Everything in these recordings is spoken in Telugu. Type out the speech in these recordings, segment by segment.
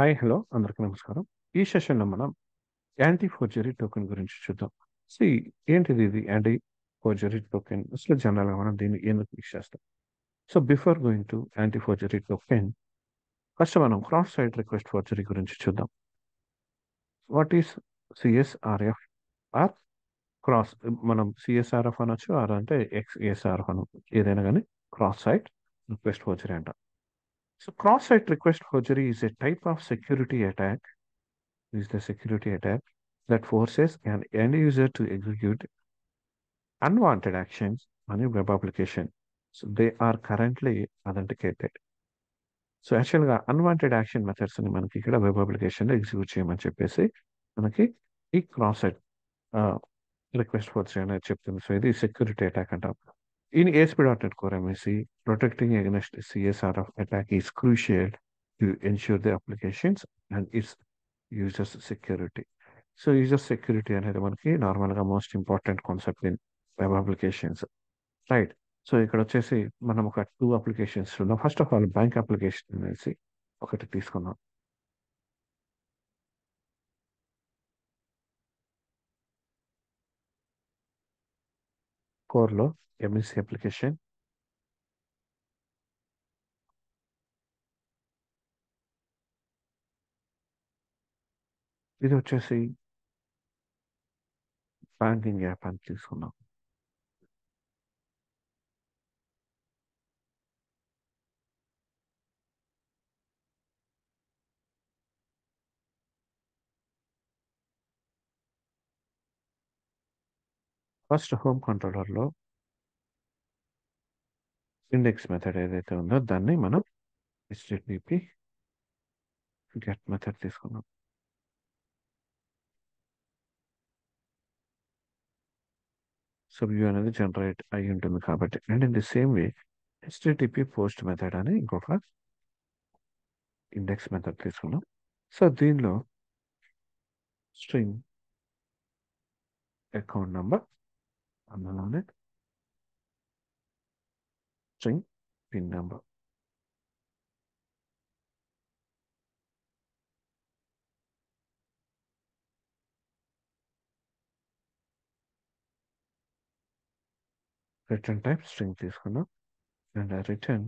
Hi hello. అందరికీ నమస్కారం. ఈ సెషన్లో మనం యాంటీ ఫోర్జరీ టోకెన్ గురించి చూద్దాం. సి ఏంటిది ఇది? Anti forgery token. అసలు జనరల్గా మనం దీన్ని ఎందుకు యూస్ చేస్తాం? So before going to anti forgery token first మనం క్రాస్ సైట్ రిక్వెస్ట్ ఫోర్జరీ గురించి చూద్దాం. What is CSRF or cross? మనం సిఎస్ఆర్ఎఫ్ అనొచ్చు ఆర్ అంటే ఎక్స్ఏఎస్ఆర్ఎఫ్ అనొచ్చు. ఏదైనా కానీ క్రాస్ సైట్ రిక్వెస్ట్ ఫోర్జరీ అంటాం. So cross-site request forgery is a type of security attack, is the security attack that forces an end user to execute unwanted actions on a web application. So they are currently authenticated. So యాక్చువల్గా అన్వాంటెడ్ యాక్షన్ మెథడ్స్ని మనకి ఇక్కడ వెబ్ అప్లికేషన్లో ఎగ్జిక్యూట్ చేయమని చెప్పేసి మనకి ఈ క్రాస్ సైట్ రిక్వెస్ట్ ఫోర్స్ అనేది చెప్తుంది సో ఇది సెక్యూరిటీ అటాక్ అంటాం In ASP.NET Core MSC, protecting against CSRF attack is crucial to ensure the applications and its users security. So user security అనేది మనకి నార్మల్గా most important concept in web applications right so ఇక్కడ వచ్చేసి మనం ఒక టూ అప్లికేషన్స్ చూద్దాం. First of all bank application అనేసి ఒకటి తీసుకుందాం. కోర్లో ఎంఎస్సి అప్లికేషన్ ఇది వచ్చేసి బ్యాంకింగ్ యాప్ అని తీసుకున్నాం ఫస్ట్ హోమ్ కంట్రోలర్లో ఇండెక్స్ మెథడ్ ఏదైతే ఉందో దాన్ని మనం హెచ్డిపి గెట్ మెథడ్ తీసుకున్నాం సో వ్యూ అనేది జనరేట్ అయి ఉంటుంది కాబట్టి and in the same way HTTP post method అని ఇంకొక ఇండెక్స్ మెథడ్ తీసుకున్నాం సో దీనిలో స్ట్రింగ్ అకౌంట్ నంబర్ అందులోనే string pin number return type string తీసుకున్నాం and return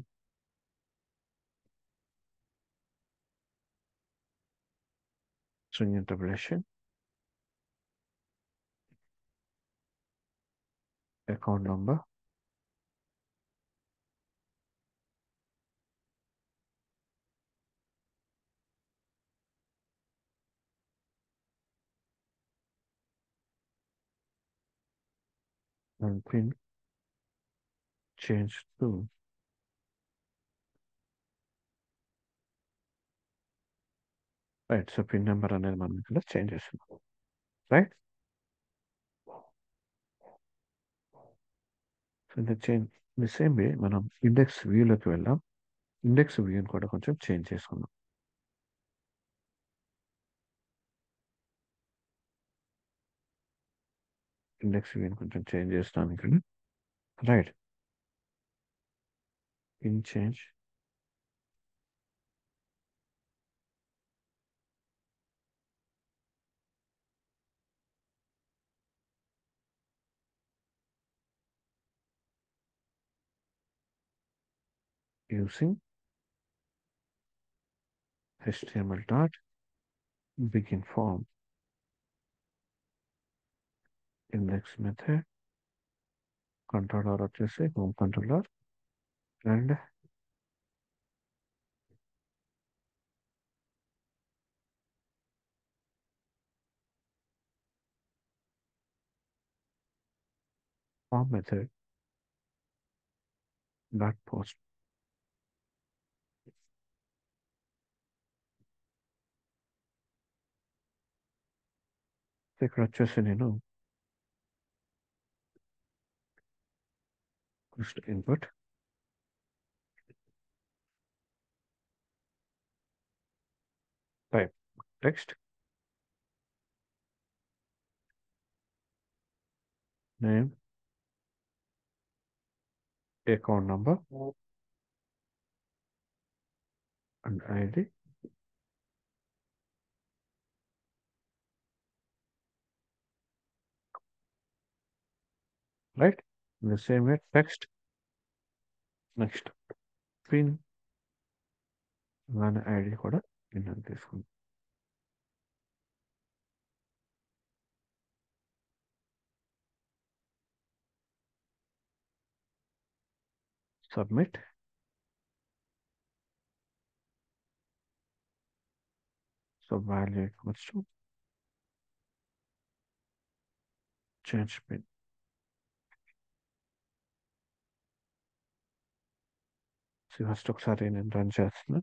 string interpretation account number And pin change to right so pin number అనేది మనం ఇక్కడ చేంజ్ చేస్తున్నాం రైట్ సో ఇది చేంజ్ ది సేమ్ వే మనం ఇండెక్స్ వ్యూలోకి వెళ్దాం ఇండెక్స్ వ్యూని కూడా కొంచెం చేంజ్ చేసుకుందాం ఇండెక్స్ వ్యూని కొంచెం చేంజ్ చేస్తాను ఇక్కడ right pin change using HTML dot begin form. Index में थे। कंट्रोलर अच्छे से होम कंट्रोलर एंड फॉर्म में थे बैक पोस्ट देखो, अच्छे से नहीं ना। Crystal input. Type text. Name. Account number. And ID. Right? In the same way text next pin అలానే ఐడి కూడా పిన్ అని తీసుకుందాం submit so value equals to. Du hast doch Sardinen in deinen Chest, ne?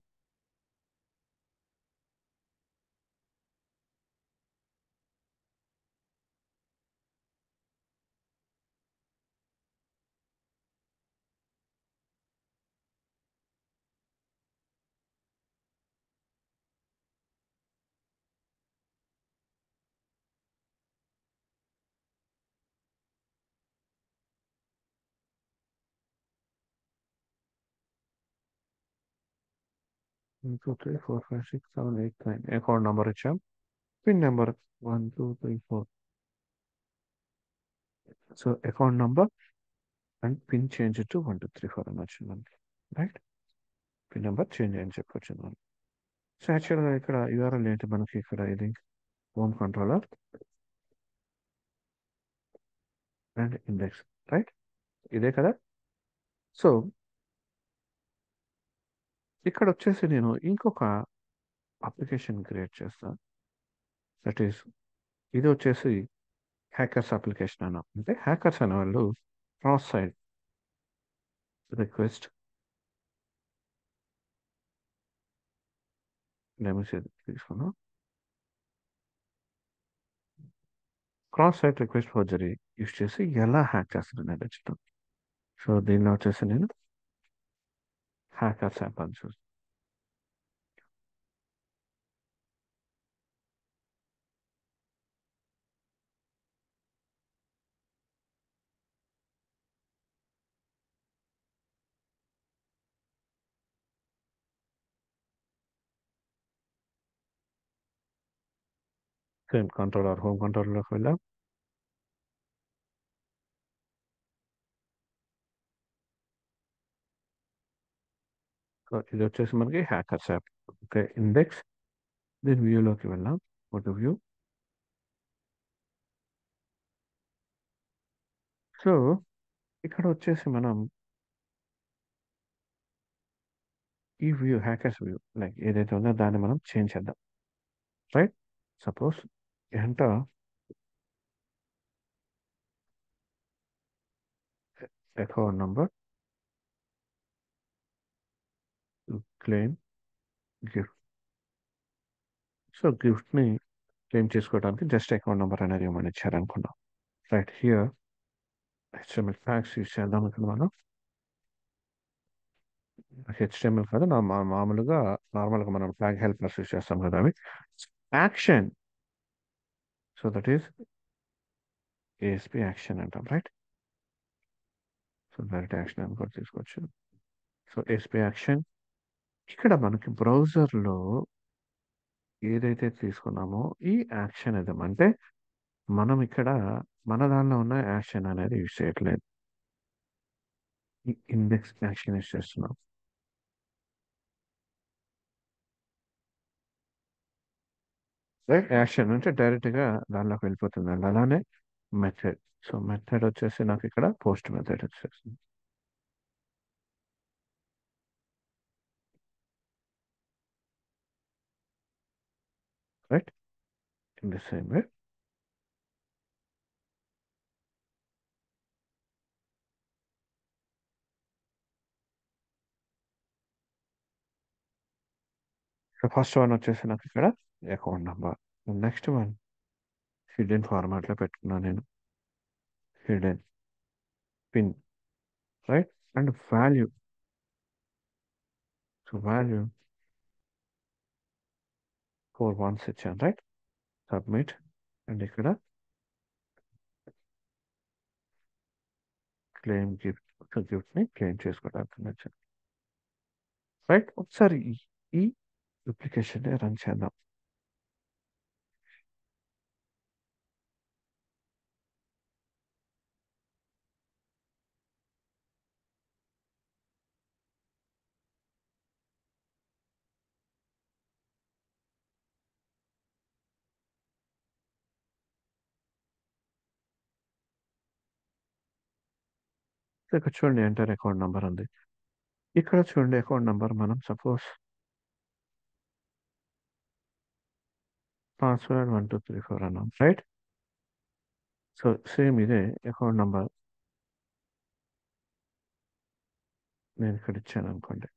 1, 2, 3, 4, 5, 6, 7, 8, 9. Echo number a champ. Pin number 1, 2, 3, 4. So account number and pin change to 1, 2, 3, 4. Right? Pin number change and check for channel. So actually, like you are a link to Manuki, I think. Home controller and index. Right? So ఇక్కడ వచ్చేసి నేను ఇంకొక అప్లికేషన్ క్రియేట్ చేస్తాను దట్ ఈస్ ఇది వచ్చేసి హ్యాకర్స్ అప్లికేషన్ అన్న. అంటే హ్యాకర్స్ అనే వాళ్ళు క్రాస్ సైడ్ రిక్వెస్ట్. డెమోస్ తీసుకున్నాం cross site request forgery use చేసి ఎలా హ్యాక్ చేస్తుంది నచ్చడం సో దీనిలో వచ్చేసి నేను హ్యాకర్స్ యాప్ అని చూసి సేమ్ కంట్రోలర్ హోమ్ కంట్రోలర్లోకి వెళ్ళాం సో ఇది వచ్చేసి మనకి హ్యాకర్స్ యాప్ ఓకే ఇండెక్స్ దీని వ్యూలోకి వెళ్ళాం ఫోటో వ్యూ సో ఇక్కడ వచ్చేసి మనం ఈ వ్యూ హ్యాకర్స్ వ్యూ లైక్ ఏదైతే ఉందో దాన్ని మనం చేంజ్ చేద్దాం right suppose enter account number claim gift so గిఫ్ట్ని claim చేసుకోవడానికి జస్ట్ అకౌంట్ నెంబర్ అనేది ఇవ్వమని ఇచ్చారనుకున్నాం. రైట్ హియర్ హెచ్ఎంఎల్ ఫ్యాక్స్ యూస్ చేద్దాం ఇక్కడ మనం. హెచ్ఎంఎల్ కాదు నా మామూలుగా నార్మల్గా మనం ఫ్లాగ్ హెల్పర్స్ యూస్ చేస్తాం కదా అవి. Action so that is ASP action అంటాం రైట్ సో డైరెక్ట్ యాక్షన్ అని కూడా తీసుకోవచ్చు. సో ఏఎస్పి యాక్షన్ ఇక్కడ మనకి బ్రౌజర్లో ఏదైతే తీసుకున్నామో ఈ యాక్షన్ ఏదో అంటే మనం ఇక్కడ మన దానిలో ఉన్న యాక్షన్ అనేది యూజ్ చేయట్లేదు. ఈ ఇండెక్స్ యాక్షన్ యూజ్ చేస్తున్నాం. రైట్ యాక్షన్ అంటే డైరెక్ట్గా దానిలోకి వెళ్ళిపోతుందండి అలానే మెథడ్. సో మెథడ్ వచ్చేసి నాకు ఇక్కడ పోస్ట్ మెథడ్ వచ్చేస్తుంది వచ్చేసింది right in the same way first one వచ్చేసి నాకు ఇక్కడ account number next one hidden ఫార్మాట్లో పెట్టుకున్నాను నేను. Hidden pin right and value so value four ones ఇచ్చాను రైట్ సబ్మిట్ అండ్ ఇక్కడ క్లెయిమ్ గిఫ్ట్ గిఫ్ట్ని క్లెయిమ్ చేసుకోవడానికి నచ్చాను రైట్ ఒకసారి ఈ- ఈ రన్ చేద్దాం. ఇక్కడ చూడండి ఎంటర్ అకౌంట్ నెంబర్ ఉంది. ఇక్కడ చూడండి అకౌంట్ నెంబర్ మనం suppose password one two three four అన్నాం రైట్? సో సేమ్ ఇదే అకౌంట్ నెంబర్ నేను ఇక్కడ ఇచ్చాను అనుకోండి.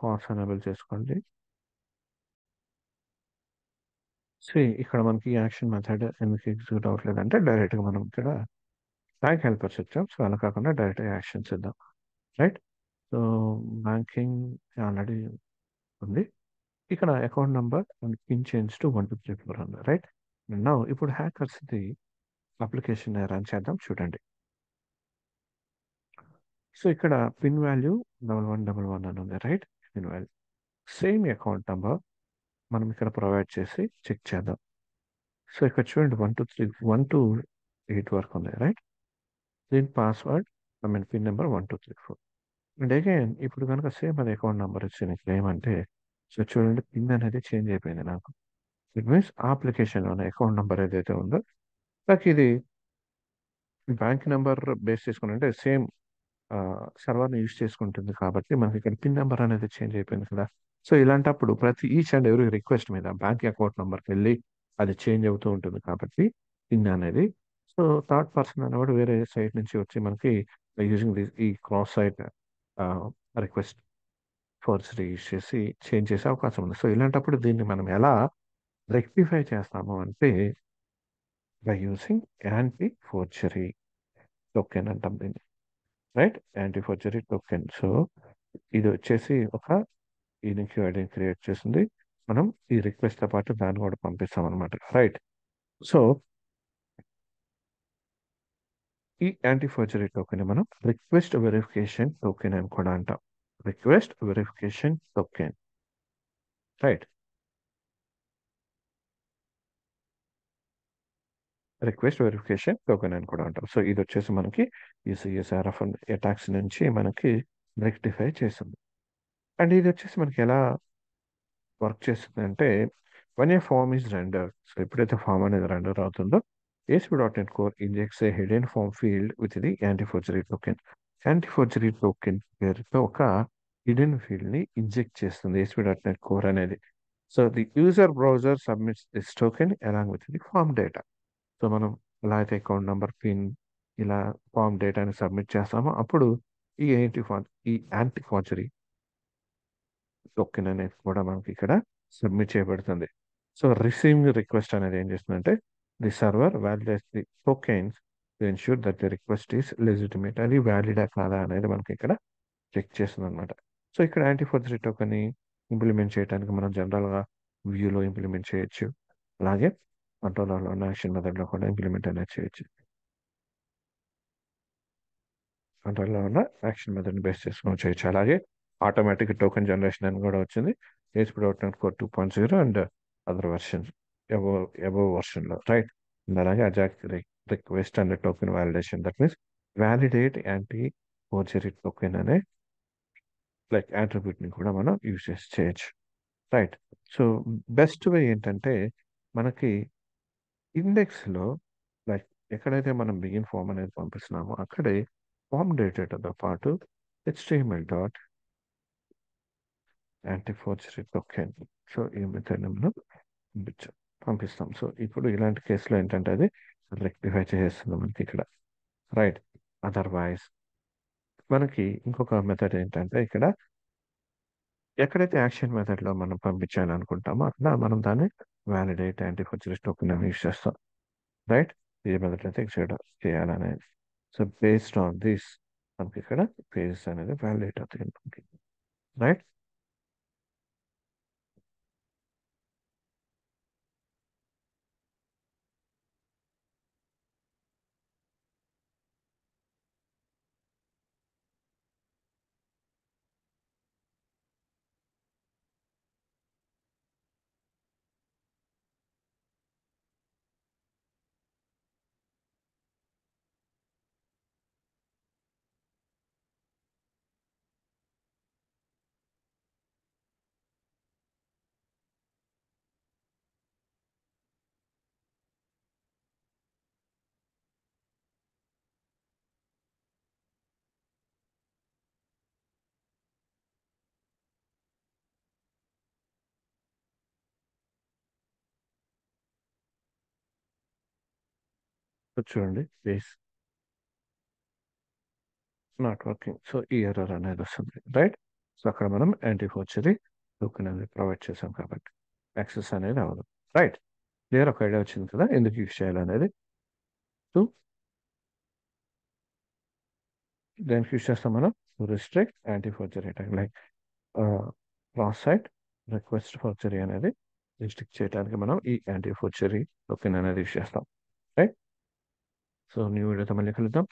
కార్డ్స్ ఎనేబుల్ చేసుకోండి. సో ఇక్కడ మనకి యాక్షన్ మెథడ్ ఎందుకు ఎగ్జిక్యూట్ అవ్వట్లేదు అంటే డైరెక్ట్గా మనం ఇక్కడ బ్యాంక్ హెల్పర్స్ ఇచ్చాం సో అలా కాకుండా డైరెక్ట్గా యాక్షన్స్ ఇద్దాం. రైట్ సో బ్యాంకింగ్ ఆల్రెడీ ఉంది. ఇక్కడ account number and pin change to one two three four ఉంది రైట్ నౌ ఇప్పుడు హ్యాకర్స్ది అప్లికేషన్ రన్ చేద్దాం. చూడండి. సో ఇక్కడ pin value double one double one అని ఉంది. Right pin same account number మనం ఇక్కడ ప్రొవైడ్ చేసి చెక్ చేద్దాం. సో ఇక్కడ చూడండి one two three one two eight వరకు ఉంది రైట్ దీని password I mean pin number one two three four and again ఇప్పుడు కనుక సేమ్ అది అకౌంట్ నెంబర్ వచ్చింది ఇక్కడ ఏమంటే సో చూడండి పిన్ అనేది చేంజ్ అయిపోయింది నాకు. ఇట్ మీన్స్ ఆ అప్లికేషన్లో అకౌంట్ నెంబర్ ఏదైతే ఉందో నాకు ఇది బ్యాంక్ నెంబర్ బేస్ చేసుకుని అంటే సేమ్ సర్వర్ని యూజ్ చేసుకుంటుంది కాబట్టి మనకి ఇక్కడ పిన్ నెంబర్ అనేది చేంజ్ అయిపోయింది కదా. సో ఇలాంటప్పుడు ప్రతి ఈచ్ అండ్ ఎవరీ రిక్వెస్ట్ మీద బ్యాంక్ అకౌంట్ నెంబర్కి వెళ్ళి అది చేంజ్ అవుతూ ఉంటుంది కాబట్టి పిన్ అనేది. సో థర్డ్ పర్సన్ అనేవాడు వేరే సైట్ నుంచి వచ్చి మనకి యూజింగ్ దిస్ ఈ cross site request force use చేసి చేంజ్ చేసే అవకాశం ఉంది. సో ఇలాంటప్పుడు దీన్ని మనం ఎలా రెక్టిఫై చేస్తాము అంటే by using anti forgery token అంటాం దీన్ని. Right anti forgery token so ఇది వచ్చేసి ఒక ఈనిక్యూ ఐడిని క్రియేట్ చేసింది. మనం ఈ రిక్వెస్ట్తో పాటు దాన్ని కూడా పంపిస్తాం అనమాట రైట్ సో ఈ యాంటీ ఫోర్జరీ టోకెన్ మనం రిక్వెస్ట్ వెరిఫికేషన్ టోకెన్ అని కూడా అంటాం. Request verification token right request verification token అని కూడా అంటాం. సో ఇది వచ్చేసి మనకి ఈసీఎస్ఆర్ఎఫ్ సిఎస్ఆర్ఎఫ్ అటాక్స్ నుంచి మనకి రెక్టిఫై చేస్తుంది అండ్ ఇది వచ్చేసి మనకి ఎలా వర్క్ చేస్తుంది అంటే one a form is render so ఎప్పుడైతే ఫామ్ అనేది రెండర్ అవుతుందో ASP dot net core injects a hidden form field with the anti forgery token anti forgery token పేరుతో ఒక హిడెన్ ఫీల్డ్ని ఇంజెక్ట్ చేస్తుంది ఏసీ డాట్ నెట్ కోర్ అనేది. So the user browser submits this token along with the form data so మనం ఎలా అయితే అకౌంట్ నెంబర్ పిన్ ఇలా ఫామ్ డేటాని సబ్మిట్ చేస్తామో. అప్పుడు ఈ యాంటీ ఫార్ ఈ యాంటీ ఫార్జరీ టోకెన్ అనేది కూడా మనకి ఇక్కడ సబ్మిట్ చేయబడుతుంది. సో రిసీవింగ్ రిక్వెస్ట్ అనేది ఏం చేస్తుందంటే the server validates the tokens to ensure that the request is legitimate అది వ్యాలిడా కాదా అనేది మనకి ఇక్కడ చెక్ చేస్తుంది అనమాట సో ఇక్కడ యాంటీ ఫోర్జరీ టోకెన్ ఇంప్లిమెంట్ చేయడానికి మనం జనరల్గా వ్యూలో ఇంప్లిమెంట్ చేయొచ్చు. అలాగే కంట్రోలర్లో ఉన్న యాక్షన్ మెథడ్లో కూడా ఇంప్లిమెంట్ అనేది చేయొచ్చు కంట్రోల్లో ఉన్న యాక్షన్ మెథడ్ని బేస్ చేసుకొని చేయొచ్చు అలాగే ఆటోమేటిక్ టోకెన్ జనరేషన్ అని కూడా వచ్చింది. Age dot net two point zero and other version above above వర్షన్లో right and అలాగే Ajax request and token validation that means validate anti forgery token అనే లైక్ని కూడా మనం యూజ్ చేసి చేయొచ్చు రైట్ సో బెస్ట్ వే ఏంటంటే మనకి ఇండెక్స్లో లైక్ ఎక్కడైతే మనం బిగిన్ ఫామ్ అనేది పంపిస్తున్నామో అక్కడే ఫామ్ డేటాతో పాటు HTML dot anti forgery token so ఈ మెథడ్ మనం పంపించాం పంపిస్తాం. సో ఇప్పుడు ఇలాంటి కేసులో ఏంటంటే అది రెక్టిఫై చేసేస్తుంది మనకి ఇక్కడ. రైట్. అదర్వైజ్ మనకి ఇంకొక మెథడ్ ఏంటంటే ఇక్కడ ఎక్కడైతే యాక్షన్ మెథడ్లో మనం పంపించాలనుకుంటామో అక్కడ మనం దాన్ని వ్యాలిడేట్ యాంటీ ఫోర్జరీ టోకెన్ అని యూజ్ చేస్తాం. రైట్? ఏ మెథడ్ అయితే ఎక్సైడ్ చేయాలనేది. సో బేస్డ్ ఆన్ దిస్ మనకి ఇక్కడ పేజెస్ అనేది వ్యాలిడేట్ అవుతాయి మనకి రైట్? చూడండి. బేస్ నాట్ వర్కింగ్ సో ఈ ఎర్రర్ అనేది వస్తుంది. రైట్ సో అక్కడ మనం యాంటీ ఫోర్చరీ టోకెన్ అనేది ప్రొవైడ్ చేసాం కాబట్టి యాక్సెస్ అనేది అవ్వదు. రైట్ క్లియర్ ఒక ఐడియా వచ్చింది కదా? ఎందుకు యూస్ చేయాలనేది సో దానికి యూస్ చేస్తాం మనం. Restrict anti forgery attack like cross site request forgery అనేది రిస్ట్రిక్ట్ చేయడానికి మనం ఈ యాంటీ ఫోర్జరీ టోకెన్ అనేది యూస్ చేస్తాం. तो सो न्यू वीडियो तो मैं लिख लेता हूँ।